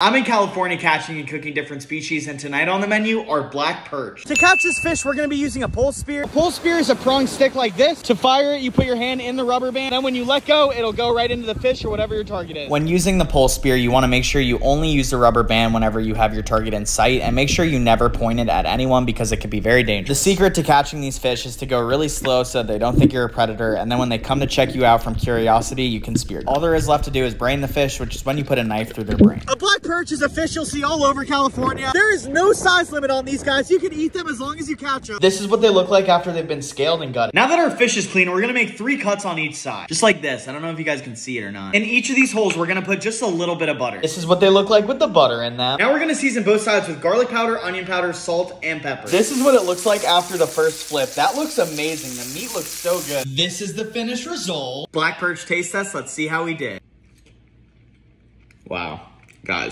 I'm in California catching and cooking different species, and tonight on the menu are black perch. To catch this fish, we're gonna be using a pole spear. A pole spear is a prong stick like this. To fire it, you put your hand in the rubber band. Then when you let go, it'll go right into the fish or whatever your target is. When using the pole spear, you wanna make sure you only use the rubber band whenever you have your target in sight, and make sure you never point it at anyone because it can be very dangerous. The secret to catching these fish is to go really slow so they don't think you're a predator, and then when they come to check you out from curiosity, you can spear them. All there is left to do is brain the fish, which is when you put a knife through their brain. A black perch is a see all over California. There is no size limit on these guys. You can eat them as long as you catch them. This is what they look like after they've been scaled and gutted. Now that our fish is clean, we're gonna make three cuts on each side. Just like this. I don't know if you guys can see it or not. In each of these holes, we're gonna put just a little bit of butter. This is what they look like with the butter in them. Now we're gonna season both sides with garlic powder, onion powder, salt, and pepper. This is what it looks like after the first flip. That looks amazing. The meat looks so good. This is the finished result. Black perch taste test. Let's see how we did. Wow. Guys.